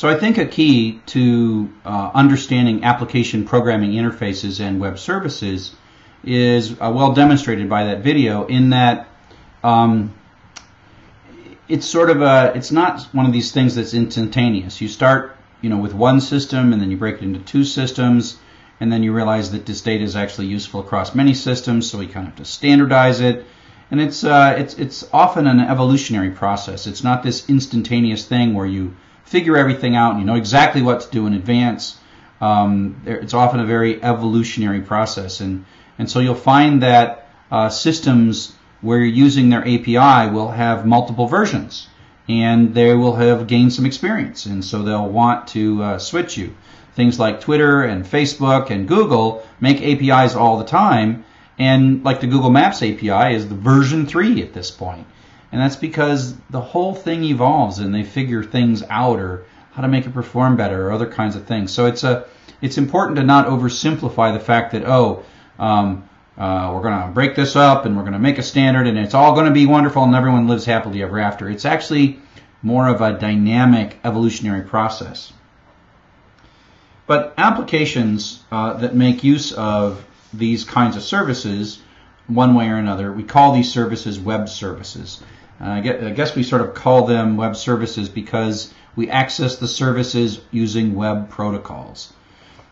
So I think a key to uh, understanding application programming interfaces and web services is uh, well demonstrated by that video in that um, it's sort of a it's not one of these things that's instantaneous. You start you know with one system and then you break it into two systems and then you realize that this data is actually useful across many systems, so we kind of have to standardize it. And it's uh, it's it's often an evolutionary process. It's not this instantaneous thing where you figure everything out and you know exactly what to do in advance. Um, it's often a very evolutionary process, and and so you'll find that uh, systems where you're using their API will have multiple versions, and they will have gained some experience, and so they'll want to uh, switch you. Things like Twitter and Facebook and Google make APIs all the time, and like the Google Maps API is the version 3 at this point. And that's because the whole thing evolves and they figure things out or how to make it perform better or other kinds of things. So it's a it's important to not oversimplify the fact that oh um, uh, we're going to break this up and we're going to make a standard and it's all going to be wonderful and everyone lives happily ever after. It's actually more of a dynamic evolutionary process. But applications uh, that make use of these kinds of services, one way or another, we call these services web services. Uh, I guess we sort of call them web services because we access the services using web protocols.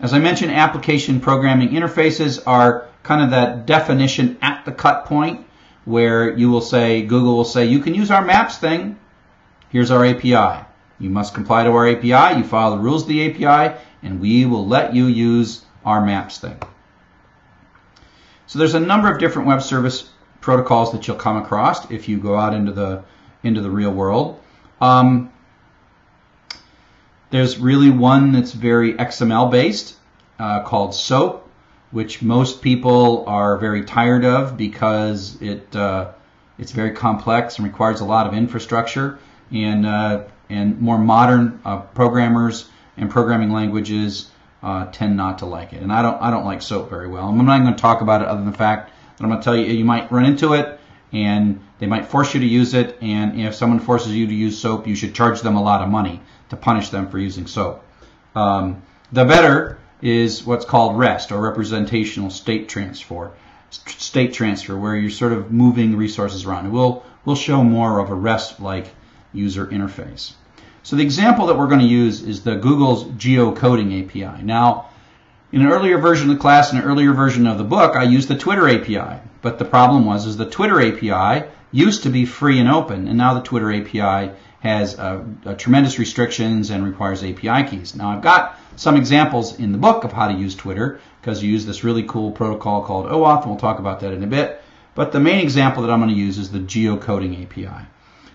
As I mentioned, application programming interfaces are kind of that definition at the cut point where you will say, Google will say, you can use our maps thing. Here's our API. You must comply to our API. You follow the rules of the API and we will let you use our maps thing. So there's a number of different web service protocols that you'll come across if you go out into the into the real world. Um, there's really one that's very XML based uh, called SOAP, which most people are very tired of because it uh, it's very complex and requires a lot of infrastructure and uh, and more modern uh, programmers and programming languages uh, tend not to like it. And I don't I don't like SOAP very well. I'm not going to talk about it other than the fact that I'm going to tell you you might run into it and they might force you to use it. And if someone forces you to use SOAP, you should charge them a lot of money to punish them for using SOAP. Um, the better is what's called REST or representational state transfer. State transfer, where you're sort of moving resources around. We'll we'll show more of a REST-like user interface. So the example that we're going to use is the Google's geocoding API. Now, in an earlier version of the class, in an earlier version of the book, I used the Twitter API. But the problem was is the Twitter API used to be free and open, and now the Twitter API has uh, uh, tremendous restrictions and requires API keys. Now I've got some examples in the book of how to use Twitter because you use this really cool protocol called OAuth, and we'll talk about that in a bit. But the main example that I'm going to use is the geocoding API.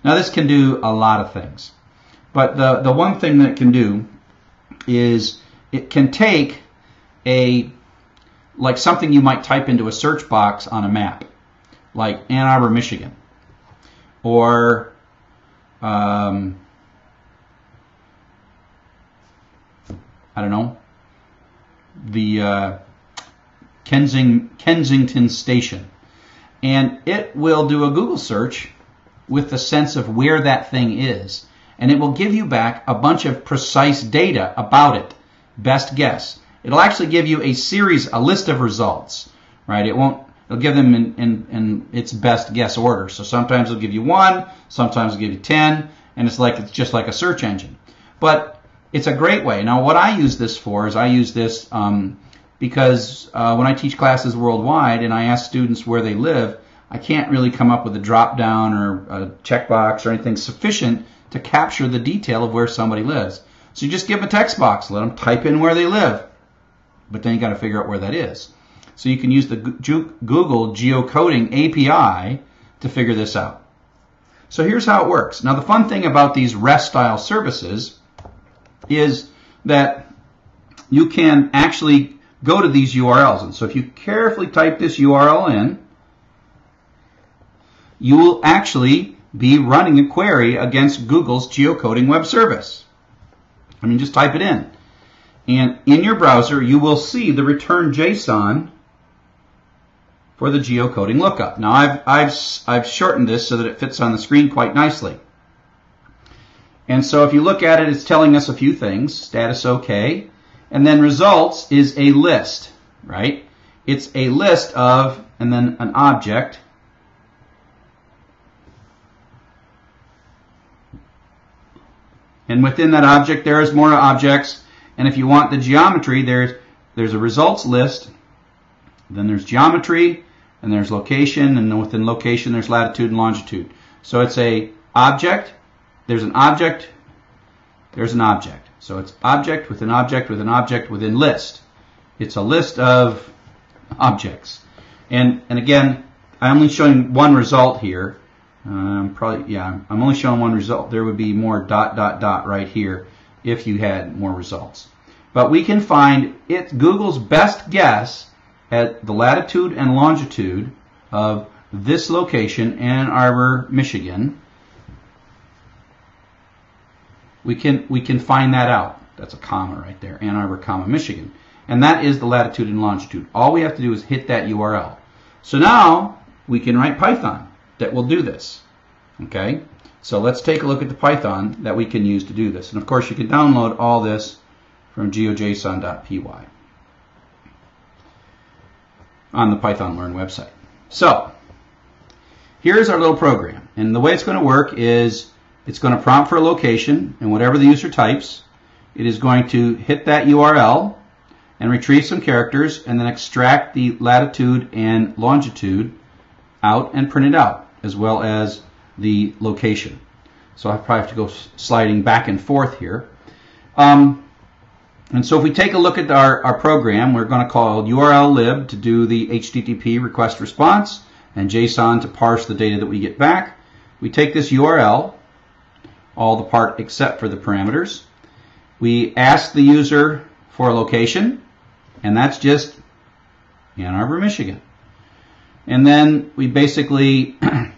Now this can do a lot of things. But the, the one thing that it can do is it can take a like something you might type into a search box on a map, like Ann Arbor, Michigan, or um, I don't know, the uh, Kensing, Kensington Station. And it will do a Google search with the sense of where that thing is and it will give you back a bunch of precise data about it. Best guess. It'll actually give you a series, a list of results, right? It won't, it'll give them in, in, in its best guess order. So sometimes it'll give you one, sometimes it'll give you 10, and it's like, it's just like a search engine. But it's a great way. Now, what I use this for is I use this um, because uh, when I teach classes worldwide and I ask students where they live, I can't really come up with a drop down or a checkbox or anything sufficient to capture the detail of where somebody lives. So you just give them a text box, let them type in where they live, but then you got to figure out where that is. So you can use the Google geocoding API to figure this out. So here's how it works. Now the fun thing about these REST style services is that you can actually go to these URLs. And so if you carefully type this URL in, you will actually be running a query against Google's geocoding web service. I mean, just type it in. And in your browser, you will see the return JSON for the geocoding lookup. Now, I've, I've, I've shortened this so that it fits on the screen quite nicely. And so if you look at it, it's telling us a few things. Status OK. And then results is a list, right? It's a list of, and then an object. And within that object, there is more objects. And if you want the geometry, there's, there's a results list. Then there's geometry, and there's location, and within location, there's latitude and longitude. So it's a object, there's an object, there's an object. So it's object with an object with an object within list. It's a list of objects. And, and again, I'm only showing one result here. Um, probably, yeah, I'm only showing one result. There would be more dot, dot, dot right here if you had more results. But we can find it Google's best guess at the latitude and longitude of this location, Ann Arbor, Michigan. We can, we can find that out. That's a comma right there, Ann Arbor, comma, Michigan. And that is the latitude and longitude. All we have to do is hit that URL. So now we can write Python that will do this. Okay? So let's take a look at the Python that we can use to do this. And of course you can download all this from geojson.py on the Python Learn website. So here's our little program. And the way it's going to work is it's going to prompt for a location and whatever the user types, it is going to hit that URL and retrieve some characters and then extract the latitude and longitude out and print it out as well as the location. So I probably have to go sliding back and forth here. Um, and so if we take a look at our, our program, we're going to call URL lib to do the HTTP request response and JSON to parse the data that we get back. We take this URL, all the part except for the parameters. We ask the user for a location, and that's just Ann Arbor, Michigan. And then we basically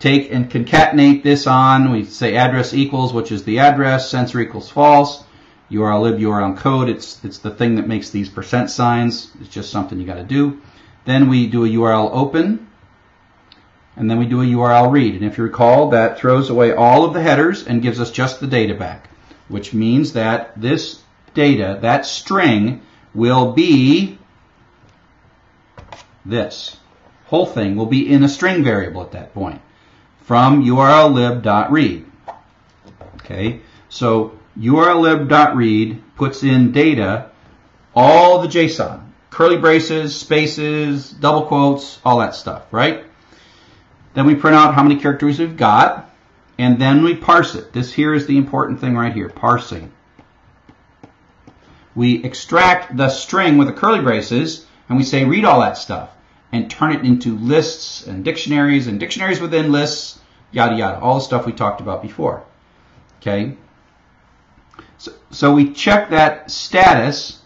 take and concatenate this on. We say address equals, which is the address, sensor equals false, URL lib, URL code. It's, it's the thing that makes these percent signs. It's just something you got to do. Then we do a URL open, and then we do a URL read. And if you recall, that throws away all of the headers and gives us just the data back, which means that this data, that string, will be this. Whole thing will be in a string variable at that point from urllib.read. Okay, so urllib.read puts in data, all the JSON, curly braces, spaces, double quotes, all that stuff, right? Then we print out how many characters we've got, and then we parse it. This here is the important thing right here, parsing. We extract the string with the curly braces, and we say read all that stuff, and turn it into lists and dictionaries and dictionaries within lists, yada yada, all the stuff we talked about before. Okay? So, so we check that status.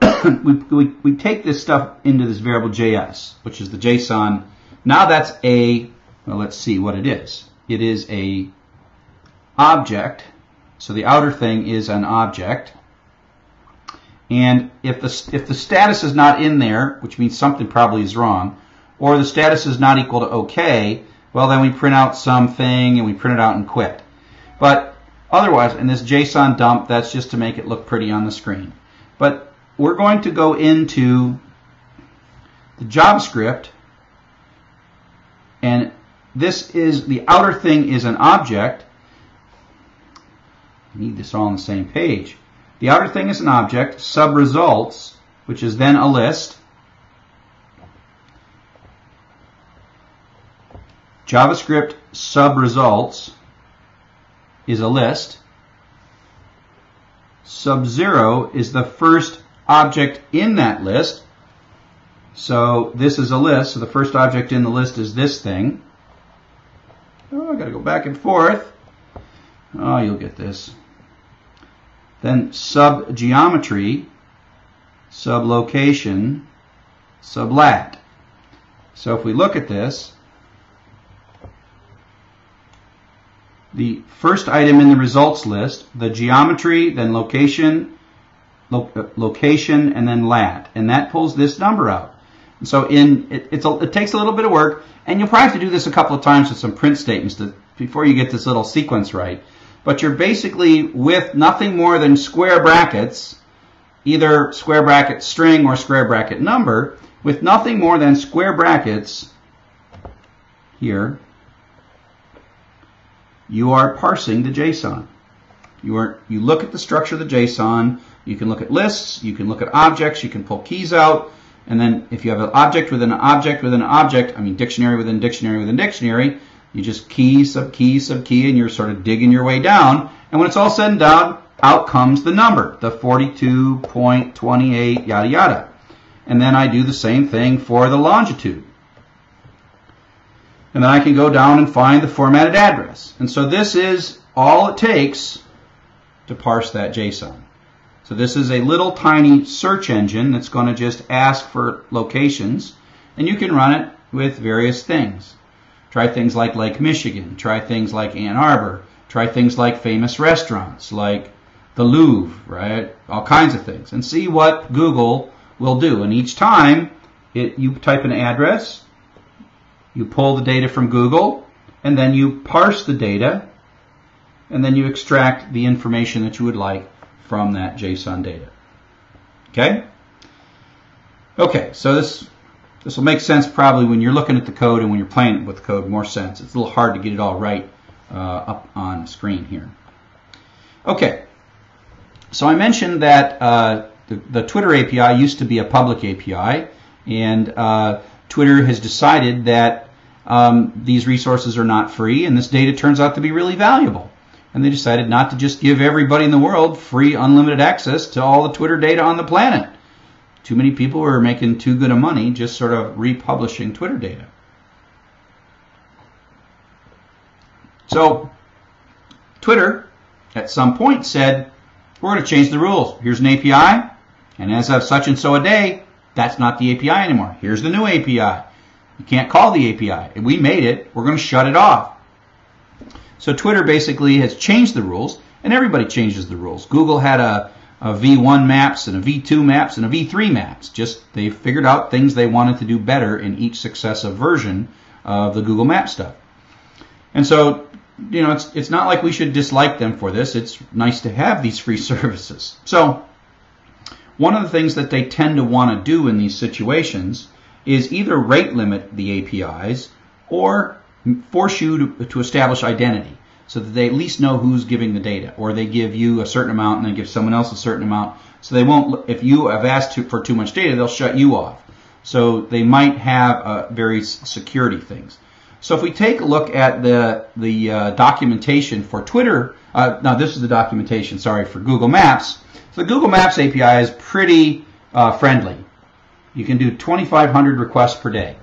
we, we, we take this stuff into this variable JS, which is the JSON. Now that's a, well, let's see what it is. It is a object. So the outer thing is an object. And if the, if the status is not in there, which means something probably is wrong, or the status is not equal to OK, well, then we print out something and we print it out and quit. But otherwise, in this JSON dump, that's just to make it look pretty on the screen. But we're going to go into the JavaScript, and this is the outer thing is an object. I need this all on the same page. The outer thing is an object, sub results, which is then a list. JavaScript sub results is a list. Sub zero is the first object in that list. So this is a list. So the first object in the list is this thing. Oh, I got to go back and forth. Oh, you'll get this. Then sub geometry, sub location, sub lat. So if we look at this, the first item in the results list, the geometry, then location, lo uh, location, and then lat. And that pulls this number out. And so in it, a, it takes a little bit of work, and you'll probably have to do this a couple of times with some print statements to, before you get this little sequence right. but you're basically with nothing more than square brackets, either square bracket string or square bracket number, with nothing more than square brackets here, you are parsing the JSON. You are you look at the structure of the JSON, you can look at lists, you can look at objects, you can pull keys out, and then if you have an object within an object within an object, I mean dictionary within dictionary within dictionary, you just key, sub key, sub key, and you're sort of digging your way down. And when it's all said and done, out comes the number, the 42.28, yada yada. And then I do the same thing for the longitude. And then I can go down and find the formatted address. And so this is all it takes to parse that JSON. So this is a little tiny search engine that's going to just ask for locations, and you can run it with various things. Try things like Lake Michigan, try things like Ann Arbor, try things like famous restaurants like the Louvre, right? All kinds of things, and see what Google will do. And each time it, you type an address, you pull the data from Google, and then you parse the data, and then you extract the information that you would like from that JSON data. Okay? Okay, so this this will make sense probably when you're looking at the code and when you're playing with the code more sense. It's a little hard to get it all right uh, up on screen here. Okay, so I mentioned that uh, the, the, Twitter API used to be a public API, and uh, Twitter has decided that um, these resources are not free, and this data turns out to be really valuable. And they decided not to just give everybody in the world free, unlimited access to all the Twitter data on the planet. Too many people were making too good of money just sort of republishing Twitter data. So, Twitter at some point said, we're going to change the rules. Here's an API, and as of such and so a day, that's not the API anymore. Here's the new API. You can't call the API. We made it. We're going to shut it off. So Twitter basically has changed the rules, and everybody changes the rules. Google had a a V1 maps and a V2 maps and a V3 maps. Just they figured out things they wanted to do better in each successive version of the Google Map stuff. And so, you know, it's it's not like we should dislike them for this. It's nice to have these free services. So, one of the things that they tend to want to do in these situations is either rate limit the APIs or force you to, to establish identity so that they at least know who's giving the data, or they give you a certain amount and then give someone else a certain amount. So they won't, if you have asked to, for too much data, they'll shut you off. So they might have uh, various security things. So if we take a look at the the uh, documentation for Twitter, uh, now this is the documentation, sorry, for Google Maps. So the Google Maps API is pretty uh, friendly. You can do 2,500 requests per day.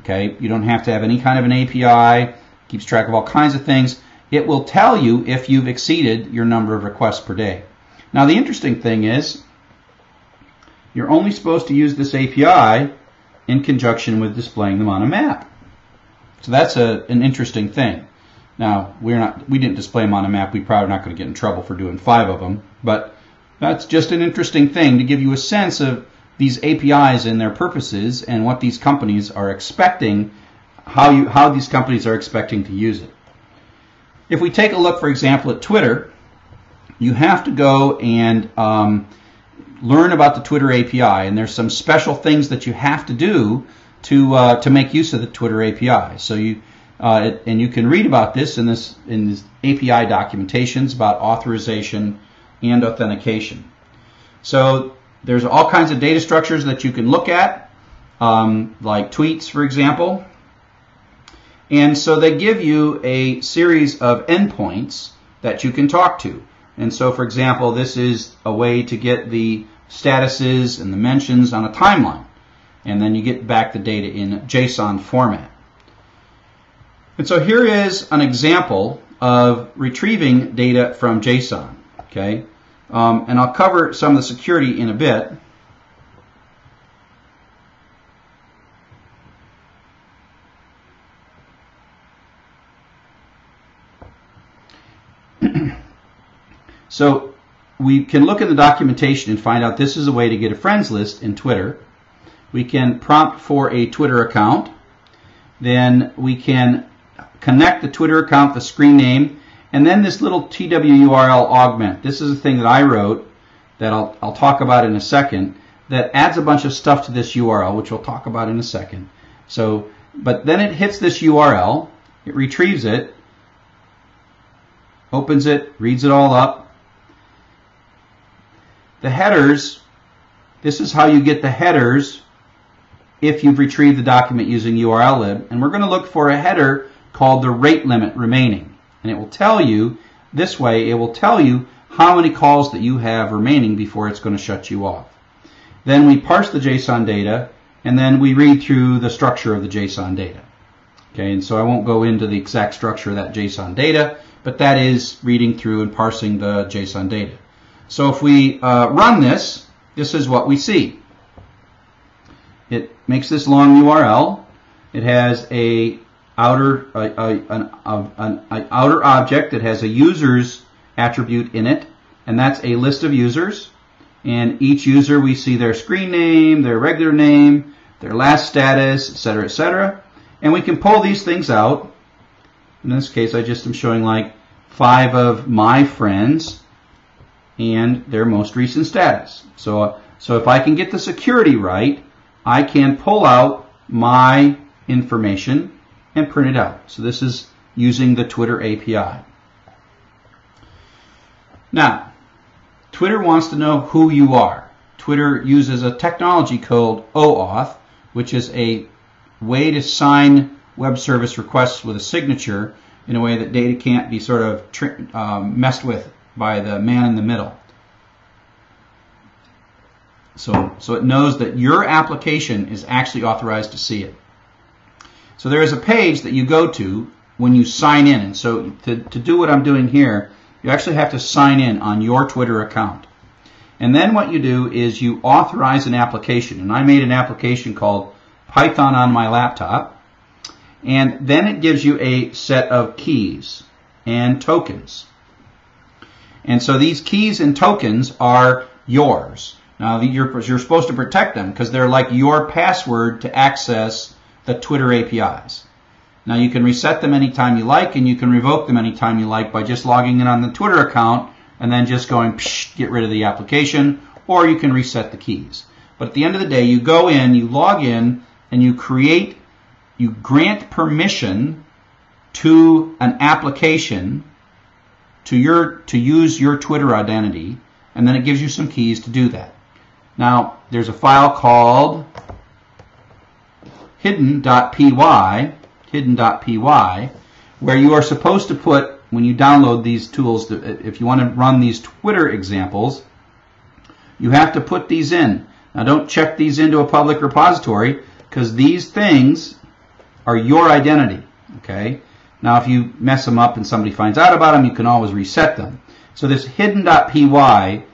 Okay, you don't have to have any kind of an API. Keeps track of all kinds of things it will tell you if you've exceeded your number of requests per day. Now the interesting thing is you're only supposed to use this API in conjunction with displaying them on a map. So that's a, an interesting thing. Now we're not we didn't display them on a map. We probably not going to get in trouble for doing five of them, but that's just an interesting thing to give you a sense of these APIs and their purposes and what these companies are expecting, how you how these companies are expecting to use it. If we take a look, for example, at Twitter, you have to go and um, learn about the Twitter API, and there's some special things that you have to do to uh, to make use of the Twitter API. So you uh, it, and you can read about this in this in this API documentations about authorization and authentication. So there's all kinds of data structures that you can look at, um, like tweets, for example. And so they give you a series of endpoints that you can talk to. And so, for example, this is a way to get the statuses and the mentions on a timeline. And then you get back the data in JSON format. And so here is an example of retrieving data from JSON. Okay, um, and I'll cover some of the security in a bit. So we can look in the documentation and find out this is a way to get a friends list in Twitter. We can prompt for a Twitter account. Then we can connect the Twitter account, the screen name, And then this little TWURL augment. This is a thing that I wrote that I'll, I'll talk about in a second that adds a bunch of stuff to this URL, which we'll talk about in a second. So, but then it hits this URL, it retrieves it, opens it, reads it all up. The headers, this is how you get the headers if you've retrieved the document using URLlib. And we're going to look for a header called the rate limit remaining. And it will tell you, this way, it will tell you how many calls that you have remaining before it's going to shut you off. Then we parse the JSON data, and then we read through the structure of the JSON data. Okay, and so I won't go into the exact structure of that JSON data, but that is reading through and parsing the JSON data. So if we uh, run this, this is what we see. It makes this long URL. It has a outer a, a, an, an, an outer object that has a user's attribute in it, and that's a list of users. And each user, we see their screen name, their regular name, their last status, etc., etc. And we can pull these things out. In this case, I just am showing like five of my friends and their most recent status. So, so if I can get the security right, I can pull out my information and print it out. So this is using the Twitter API. Now, Twitter wants to know who you are. Twitter uses a technology called OAuth, which is a way to sign web service requests with a signature in a way that data can't be sort of um, messed with by the man in the middle. So, so it knows that your application is actually authorized to see it. So there is a page that you go to when you sign in. And so to, to do what I'm doing here, you actually have to sign in on your Twitter account. And then what you do is you authorize an application. And I made an application called Python on my laptop. And then it gives you a set of keys and tokens. And so these keys and tokens are yours. Now you're, you're supposed to protect them because they're like your password to access the Twitter APIs. Now you can reset them anytime you like and you can revoke them anytime you like by just logging in on the Twitter account and then just going psh, get rid of the application or you can reset the keys. But at the end of the day, you go in, you log in, and you create, you grant permission to an application to your to use your Twitter identity, and then it gives you some keys to do that. Now, there's a file called hidden.py, hidden.py, where you are supposed to put, when you download these tools, if you want to run these Twitter examples, you have to put these in. Now don't check these into a public repository because these things are your identity. Okay. Now if you mess them up and somebody finds out about them, you can always reset them. So this hidden.py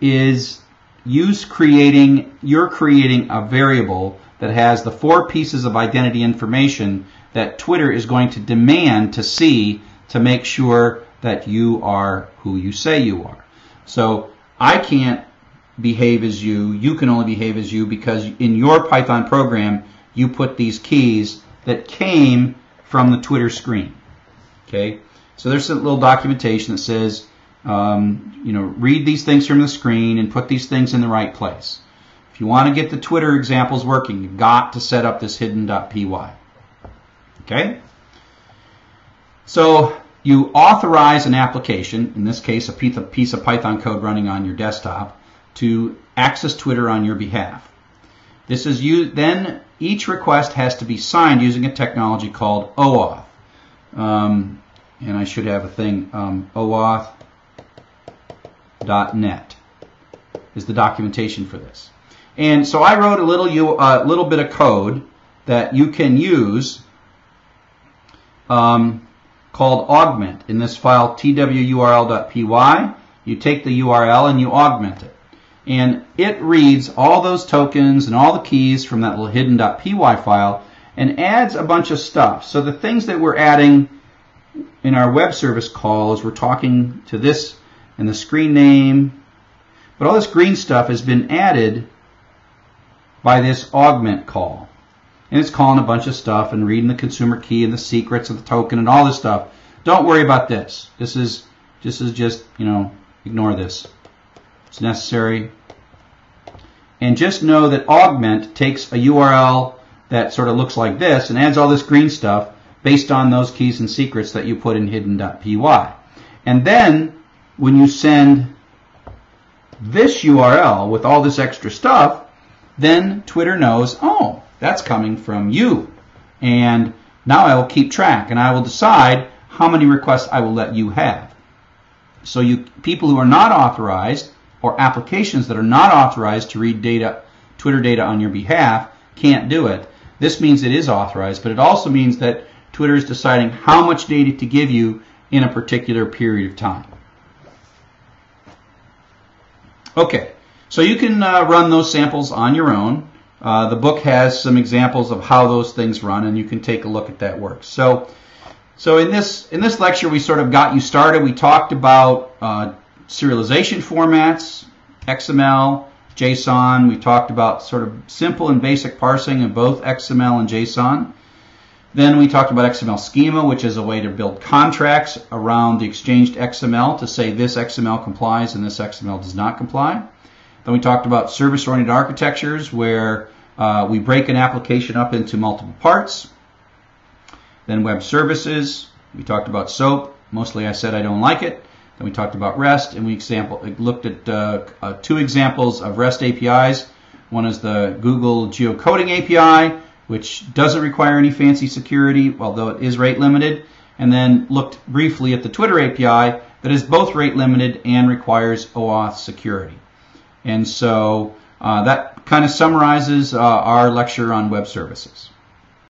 is use creating, you're creating a variable that has the four pieces of identity information that Twitter is going to demand to see to make sure that you are who you say you are. So I can't behave as you. You can only behave as you because in your Python program, you put these keys that came from the Twitter screen. Okay, so there's a little documentation that says, um, you know, read these things from the screen and put these things in the right place. You want to get the Twitter examples working, you've got to set up this hidden.py. Okay? So you authorize an application, in this case a piece of Python code running on your desktop, to access Twitter on your behalf. This is you, then each request has to be signed using a technology called OAuth. Um, and I should have a thing, um, OAuth.net is the documentation for this. And so I wrote a little, uh, little bit of code that you can use um, called augment in this file twurl.py. You take the URL and you augment it. And it reads all those tokens and all the keys from that little hidden.py file and adds a bunch of stuff. So the things that we're adding in our web service call is we're talking to this and the screen name, but all this green stuff has been added by this augment call. And it's calling a bunch of stuff and reading the consumer key and the secrets of the token and all this stuff. don't worry about this. This is this is just you know ignore this. It's necessary. And just know that augment takes a URL that sort of looks like this and adds all this green stuff based on those keys and secrets that you put in hidden.py. And then when you send this URL with all this extra stuff, then Twitter knows, oh, that's coming from you. And now I will keep track and I will decide how many requests I will let you have. So you people who are not authorized or applications that are not authorized to read data, Twitter data on your behalf can't do it. This means it is authorized, but it also means that Twitter is deciding how much data to give you in a particular period of time. Okay, so you can uh, run those samples on your own. Uh, the book has some examples of how those things run, and you can take a look at that work. So, so in this in this lecture, we sort of got you started. We talked about uh, serialization formats, XML, JSON. We talked about sort of simple and basic parsing of both XML and JSON. Then we talked about XML schema, which is a way to build contracts around the exchanged XML to say this XML complies and this XML does not comply. Then we talked about service-oriented architectures where uh, we break an application up into multiple parts. Then web services. We talked about SOAP. Mostly I said I don't like it. Then we talked about REST, and we example, looked at uh, uh, two examples of REST APIs. One is the Google Geocoding API, which doesn't require any fancy security, although it is rate limited, and then looked briefly at the Twitter API that is both rate limited and requires OAuth security. And so uh, that kind of summarizes uh, our lecture on web services.